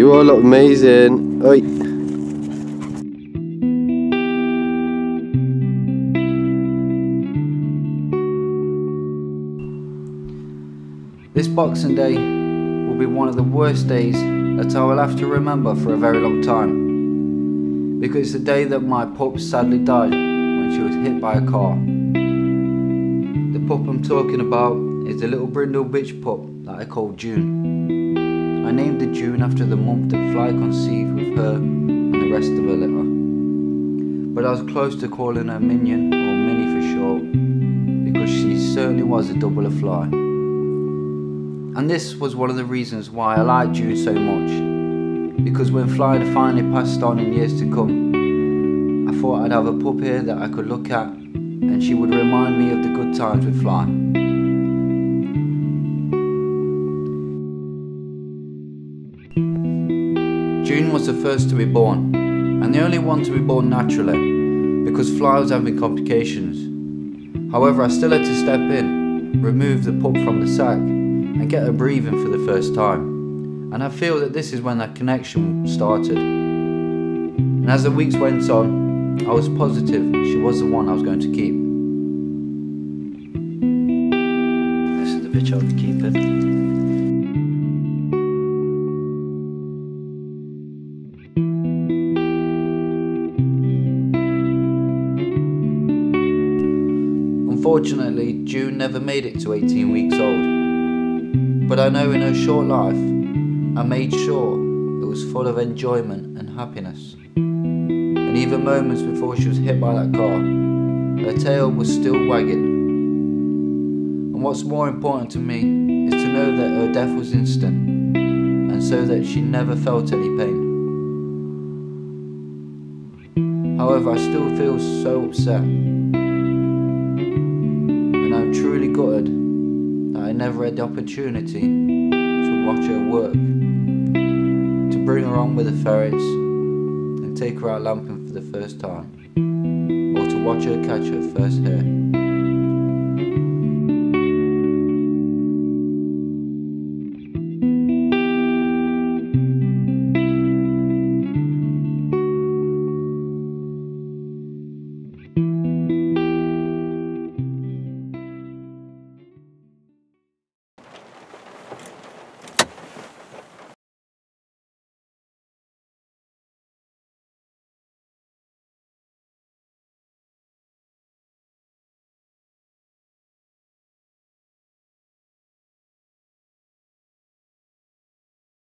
You all look amazing. Oi. This Boxing Day will be one of the worst days that I will have to remember for a very long time. Because it's the day that my pup sadly died when she was hit by a car. The pup I'm talking about is a little brindle bitch pup that I call June. I named the June after the month that Fly conceived with her and the rest of her litter. But I was close to calling her Minion or Minnie for short because she certainly was a double of Fly. And this was one of the reasons why I liked June so much. Because when Fly had finally passed on in years to come, I thought I'd have a pup here that I could look at and she would remind me of the good times with Fly. June was the first to be born, and the only one to be born naturally, because Fly was having complications. However, I still had to step in, remove the pup from the sack, and get her breathing for the first time. And I feel that this is when that connection started. And as the weeks went on, I was positive she was the one I was going to keep. Unfortunately, June never made it to 18 weeks old. But I know in her short life, I made sure it was full of enjoyment and happiness. And even moments before she was hit by that car, her tail was still wagging. And what's more important to me is to know that her death was instant, and so that she never felt any pain. However, I still feel so upset never had the opportunity to watch her work, to bring her on with the ferrets and take her out lamping for the first time, or to watch her catch her first hare.